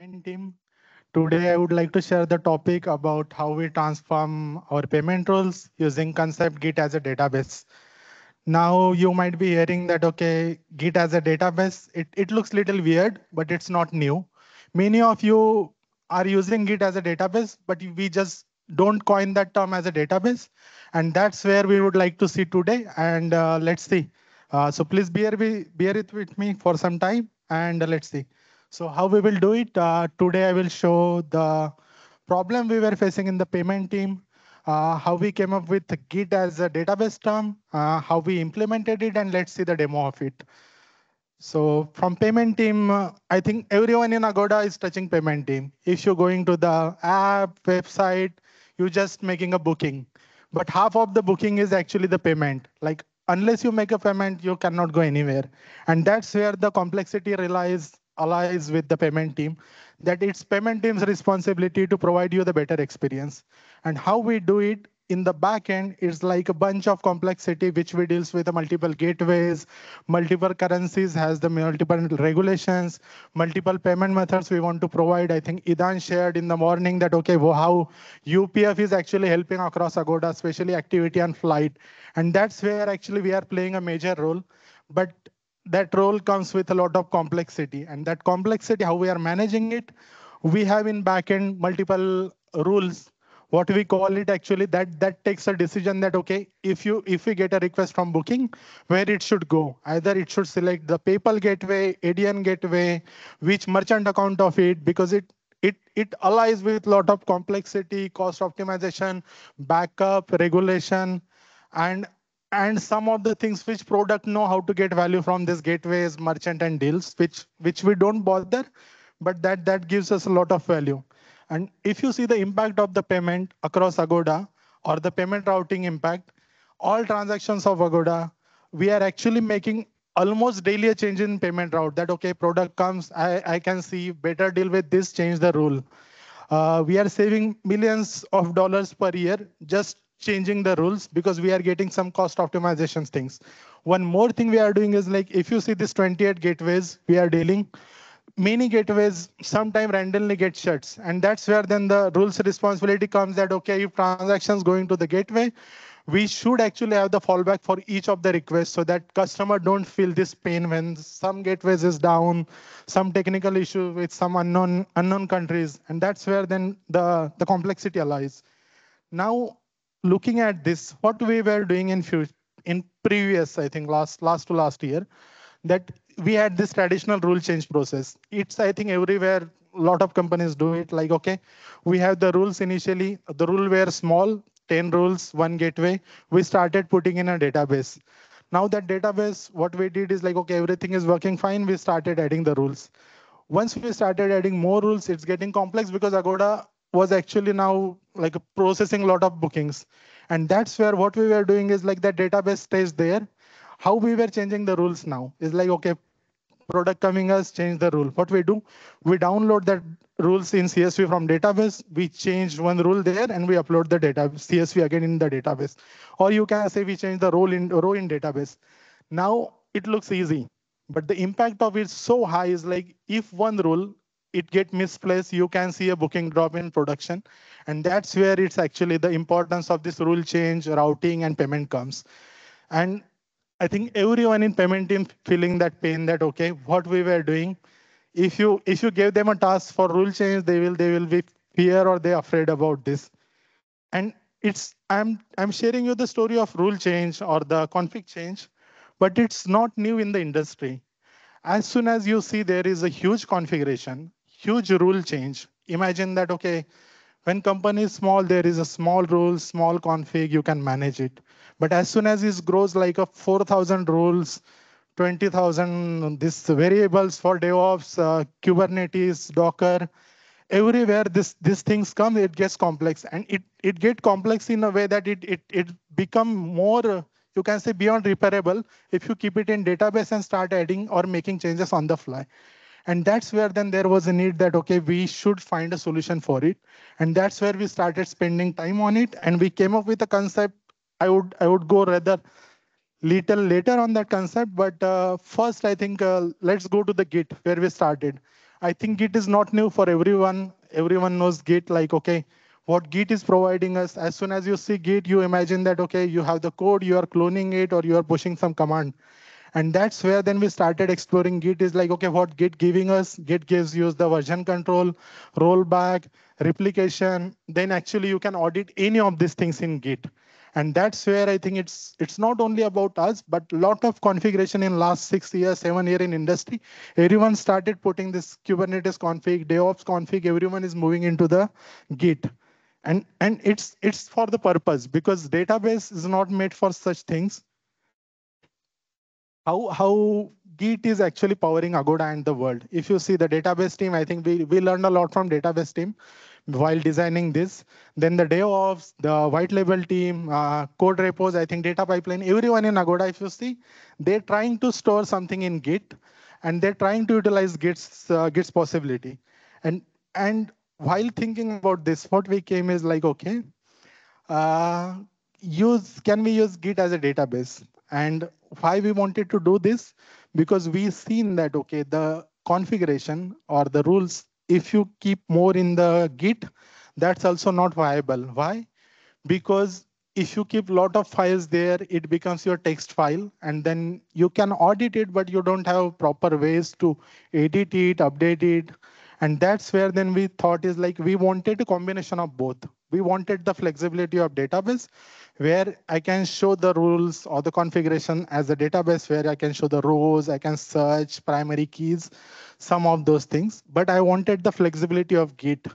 team. Today, I would like to share the topic about how we transform our payment rules using concept Git as a database. Now you might be hearing that, okay, Git as a database, it, it looks little weird, but it's not new. Many of you are using Git as a database, but we just don't coin that term as a database. And that's where we would like to see today. And uh, let's see. Uh, so please bear, be, bear it with me for some time and uh, let's see. So how we will do it? Uh, today I will show the problem we were facing in the payment team, uh, how we came up with Git as a database term, uh, how we implemented it, and let's see the demo of it. So from payment team, uh, I think everyone in Agoda is touching payment team. If you're going to the app, website, you're just making a booking. But half of the booking is actually the payment. Like unless you make a payment, you cannot go anywhere. And that's where the complexity relies allies with the payment team, that it's payment team's responsibility to provide you the better experience. And how we do it in the back end is like a bunch of complexity which we deals with multiple gateways, multiple currencies has the multiple regulations, multiple payment methods we want to provide. I think Idan shared in the morning that, okay, well, how UPF is actually helping across Agoda, especially activity and flight. And that's where actually we are playing a major role. But that role comes with a lot of complexity. And that complexity how we are managing it we have in backend multiple rules. What we call it actually that that takes a decision that okay if you if we get a request from booking where it should go? Either it should select the paypal gateway Adyen gateway which merchant account of it because it it it allies with a lot of complexity cost optimization backup regulation and and some of the things which product know how to get value from these gateways merchant and deals which which we don't bother but that that gives us a lot of value. And if you see the impact of the payment across agoda or the payment routing impact all transactions of agoda we are actually making almost daily a change in payment route that okay product comes i i can see better deal with this change the rule. Uh, we are saving millions of dollars per year just changing the rules because we are getting some cost optimizations things. One more thing we are doing is like, if you see this 28 gateways we are dealing, many gateways sometime randomly get shuts. And that's where then the rules responsibility comes that, okay, if transactions going to the gateway, we should actually have the fallback for each of the requests so that customer don't feel this pain when some gateways is down, some technical issue with some unknown unknown countries. And that's where then the, the complexity lies. Now, looking at this, what we were doing in future, in previous, I think last last to last year, that we had this traditional rule change process. It's I think everywhere a lot of companies do it like okay we have the rules initially. The rule were small 10 rules one gateway. We started putting in a database. Now that database what we did is like okay everything is working fine. We started adding the rules. Once we started adding more rules it's getting complex because agoda was actually now like processing a lot of bookings. And that's where what we were doing is like that database stays there. How we were changing the rules now is like, okay, product coming us, change the rule. What we do, we download that rules in CSV from database. We change one rule there and we upload the data CSV again in the database. Or you can say we change the role in row in database. Now it looks easy, but the impact of it so high is like if one rule it get misplaced, you can see a booking drop in production. And that's where it's actually the importance of this rule change, routing, and payment comes. And I think everyone in payment team feeling that pain that, okay, what we were doing, if you if you give them a task for rule change, they will they will be fear or they afraid about this. And it's I'm I'm sharing you the story of rule change or the config change, but it's not new in the industry. As soon as you see there is a huge configuration, huge rule change. Imagine that, okay, when company is small, there is a small rule, small config, you can manage it. But as soon as it grows like a 4,000 rules, 20,000 this variables for DevOps, uh, Kubernetes, Docker, everywhere this these things come, it gets complex, and it it get complex in a way that it it it become more you can say beyond repairable if you keep it in database and start adding or making changes on the fly. And that's where then there was a need that, okay, we should find a solution for it. And that's where we started spending time on it. And we came up with a concept. I would, I would go rather little later on that concept. But uh, first, I think uh, let's go to the Git where we started. I think Git is not new for everyone. Everyone knows Git like, okay, what Git is providing us. As soon as you see Git, you imagine that, okay, you have the code, you are cloning it or you are pushing some command. And that's where then we started exploring Git is like, okay, what Git giving us? Git gives you the version control, rollback, replication. Then actually you can audit any of these things in Git. And that's where I think it's it's not only about us, but a lot of configuration in last six years, seven year in industry. Everyone started putting this Kubernetes config, DevOps config. Everyone is moving into the Git, and and it's it's for the purpose because database is not made for such things how how Git is actually powering Agoda and the world. If you see the database team, I think we, we learned a lot from database team while designing this. Then the DevOps, the white label team, uh, code repos, I think data pipeline, everyone in Agoda, if you see, they're trying to store something in Git and they're trying to utilize Git's, uh, Git's possibility. And, and while thinking about this, what we came is like, okay, uh, use can we use Git as a database? And why we wanted to do this? Because we seen that, okay, the configuration or the rules, if you keep more in the Git, that's also not viable. Why? Because if you keep a lot of files there, it becomes your text file and then you can audit it, but you don't have proper ways to edit it, update it. And that's where then we thought is like, we wanted a combination of both. We wanted the flexibility of database where I can show the rules or the configuration as a database where I can show the rows, I can search primary keys, some of those things. But I wanted the flexibility of Git.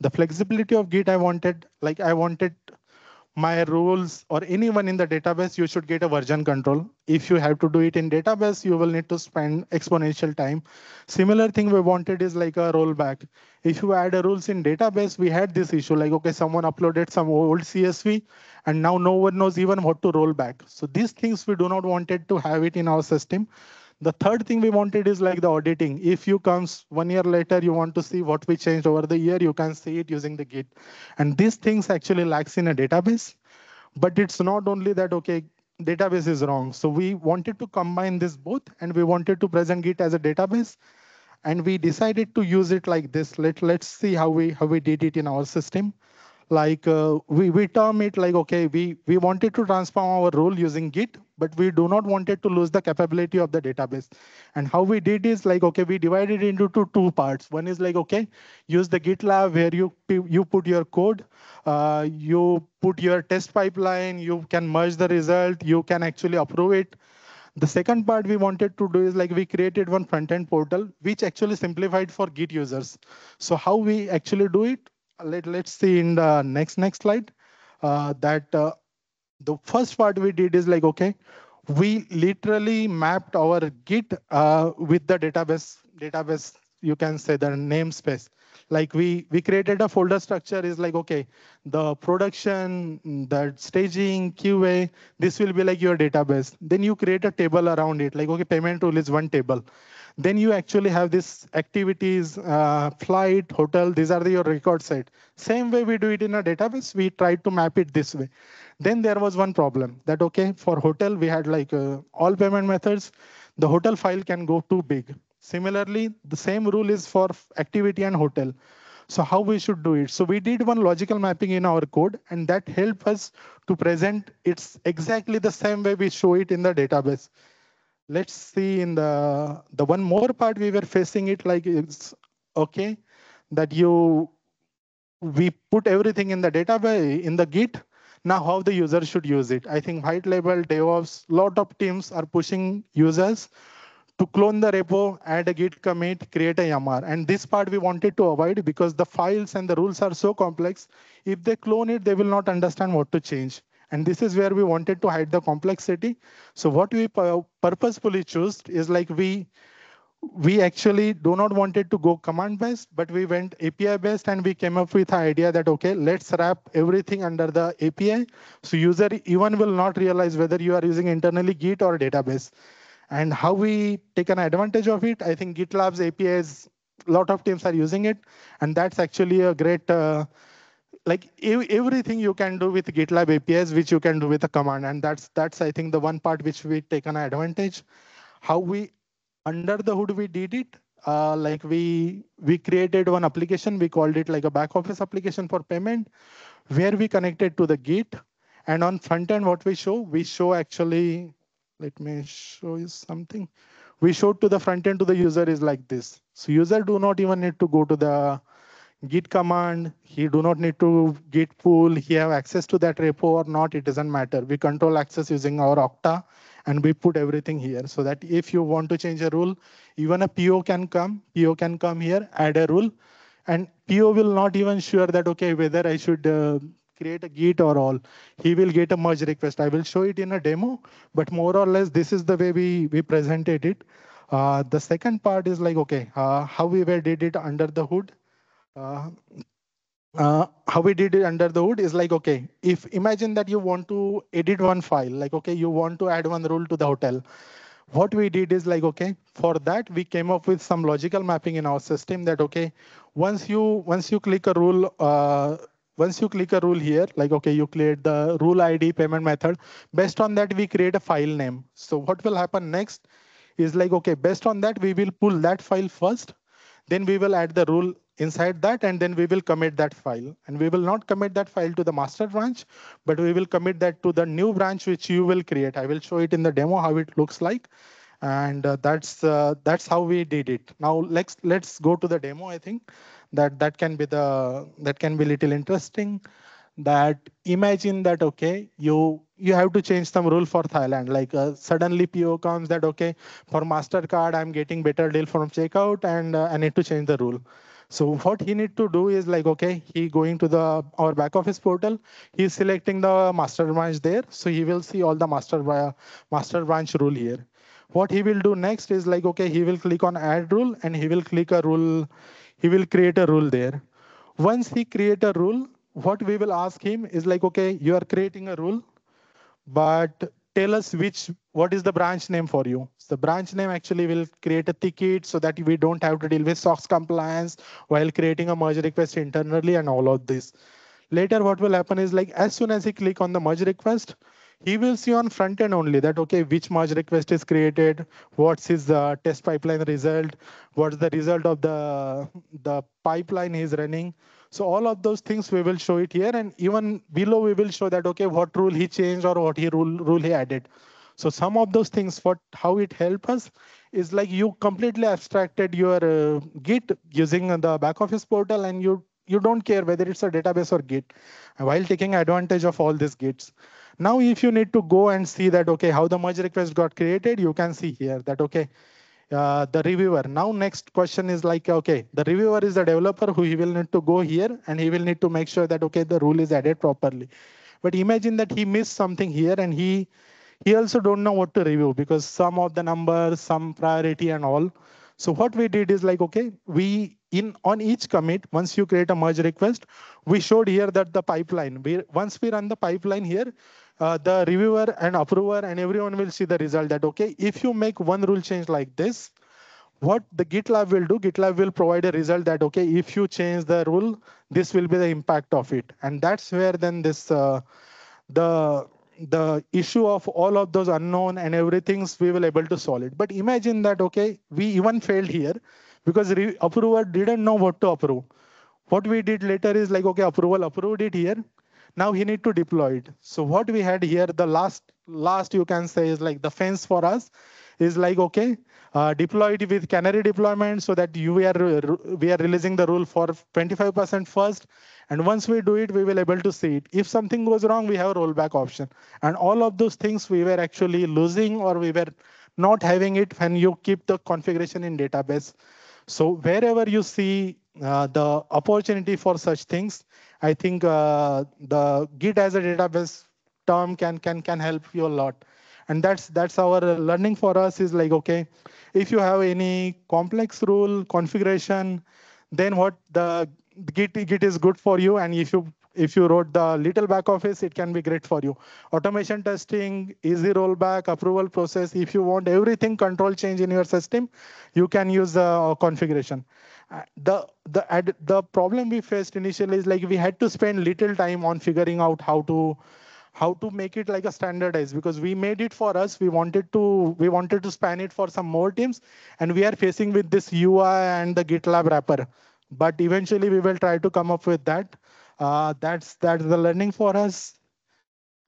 The flexibility of Git I wanted, like I wanted my rules or anyone in the database, you should get a version control. If you have to do it in database, you will need to spend exponential time. Similar thing we wanted is like a rollback. If you add a rules in database, we had this issue like, okay, someone uploaded some old CSV and now no one knows even what to roll back. So these things we do not wanted to have it in our system. The third thing we wanted is like the auditing. If you comes one year later, you want to see what we changed over the year, you can see it using the Git. And these things actually lacks in a database. But it's not only that, okay, database is wrong. So we wanted to combine this both and we wanted to present Git as a database. And we decided to use it like this. Let, let's see how we, how we did it in our system like uh, we, we term it like, okay, we, we wanted to transform our role using Git, but we do not wanted to lose the capability of the database. And how we did is like, okay, we divided into two, two parts. One is like, okay, use the GitLab where you, you put your code, uh, you put your test pipeline, you can merge the result, you can actually approve it. The second part we wanted to do is like we created one front-end portal, which actually simplified for Git users. So how we actually do it? Let, let's see in the next next slide uh, that uh, the first part we did is like, okay, we literally mapped our Git uh, with the database, database, you can say the namespace. Like we, we created a folder structure is like, okay, the production, the staging, QA, this will be like your database. Then you create a table around it. Like, okay, payment rule is one table. Then you actually have this activities, uh, flight, hotel, these are the, your record set. Same way we do it in a database, we tried to map it this way. Then there was one problem that, okay, for hotel, we had like uh, all payment methods, the hotel file can go too big. Similarly, the same rule is for activity and hotel. So how we should do it? So we did one logical mapping in our code, and that helped us to present it's exactly the same way we show it in the database let's see in the the one more part we were facing it like it's okay that you we put everything in the database in the git. Now how the user should use it? I think white label devops lot of teams are pushing users to clone the repo add a git commit create a yaml. And this part we wanted to avoid because the files and the rules are so complex. If they clone it they will not understand what to change and this is where we wanted to hide the complexity. So what we purposefully chose is like we we actually do not wanted to go command based, but we went API based and we came up with the idea that, okay, let's wrap everything under the API. So user even will not realize whether you are using internally Git or database. And how we take an advantage of it, I think GitLab's APIs, a lot of teams are using it. And that's actually a great uh, like everything you can do with GitLab APIs, which you can do with a command. And that's, that's I think, the one part which we take an advantage. How we, under the hood, we did it. uh, like we we created one application. We called it like a back office application for payment, where we connected to the Git. And on front end, what we show, we show actually, let me show you something. We showed to the front end to the user is like this. So user do not even need to go to the git command. He do not need to git pull. He have access to that repo or not. It doesn't matter. We control access using our Okta and we put everything here so that if you want to change a rule, even a PO can come, PO can come here, add a rule, and PO will not even sure that, okay, whether I should uh, create a git or all. He will get a merge request. I will show it in a demo, but more or less, this is the way we, we presented it. Uh, the second part is like, okay, uh, how we were did it under the hood. Uh, uh, how we did it under the hood is like, okay, if imagine that you want to edit one file, like, okay, you want to add one rule to the hotel. What we did is like, okay, for that, we came up with some logical mapping in our system that, okay, once you once you click a rule, uh, once you click a rule here, like, okay, you create the rule ID payment method. Based on that, we create a file name. So what will happen next is like, okay, based on that, we will pull that file first. Then we will add the rule inside that and then we will commit that file. And we will not commit that file to the master branch but we will commit that to the new branch which you will create. I will show it in the demo how it looks like. And uh, that's uh, that's how we did it. Now let's let's go to the demo i think. That that can be the that can be little interesting. That imagine that okay you you have to change some rule for thailand. Like uh, suddenly po comes that okay for mastercard i'm getting better deal from checkout and uh, i need to change the rule so what he need to do is like, okay, he going to the our back office portal. He's selecting the master branch there. So he will see all the master, master branch rule here. What he will do next is like, okay, he will click on add rule and he will click a rule. He will create a rule there. Once he create a rule, what we will ask him is like, okay, you are creating a rule, but tell us which what is the branch name for you. So the branch name actually will create a ticket so that we don't have to deal with SOX compliance while creating a merge request internally and all of this. Later, what will happen is like as soon as he click on the merge request, he will see on front end only that okay which merge request is created what's his uh, test pipeline result what's the result of the the pipeline he's running so all of those things we will show it here and even below we will show that, okay, what rule he changed or what he rule, rule he added. So some of those things, what how it help us is like you completely abstracted your uh, Git using the back office portal and you you don't care whether it's a database or Git while taking advantage of all these Gits. Now, if you need to go and see that, okay, how the merge request got created, you can see here that, okay, uh, the reviewer. Now next question is like, okay, the reviewer is the developer who he will need to go here and he will need to make sure that, okay, the rule is added properly. But imagine that he missed something here and he he also don't know what to review because some of the numbers, some priority and all. So what we did is like, okay, we in on each commit, once you create a merge request, we showed here that the pipeline, we, once we run the pipeline here, uh, the reviewer and approver and everyone will see the result that, okay, if you make one rule change like this, what the GitLab will do, GitLab will provide a result that, okay, if you change the rule, this will be the impact of it. And that's where then this, uh, the the issue of all of those unknown and everything's we will able to solve it. But imagine that, okay, we even failed here because approver didn't know what to approve. What we did later is like, okay, approval approved it here. Now he need to deploy it. So what we had here, the last, last you can say is like the fence for us is like, okay, uh, deploy it with canary deployment so that you are, we are releasing the rule for 25% first. And once we do it, we will able to see it. If something goes wrong, we have a rollback option. And all of those things we were actually losing or we were not having it when you keep the configuration in database. So wherever you see uh, the opportunity for such things, I think uh, the Git as a database term can can can help you a lot. And that's that's our learning for us is like, okay, if you have any complex rule configuration, then what the Git, Git is good for you. And if you if you wrote the little back office, it can be great for you. Automation testing, easy rollback, approval process. If you want everything control change in your system, you can use the uh, configuration. Uh, the the the problem we faced initially is like we had to spend little time on figuring out how to how to make it like a standardized because we made it for us. We wanted to we wanted to span it for some more teams, and we are facing with this UI and the GitLab wrapper. But eventually, we will try to come up with that. Uh, that's that's the learning for us.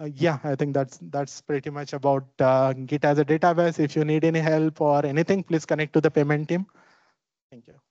Uh, yeah, I think that's that's pretty much about uh, Git as a database. If you need any help or anything, please connect to the payment team. Thank you.